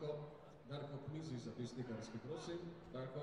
Дарко, Дарко Книзи за песникарски просим. Дарко,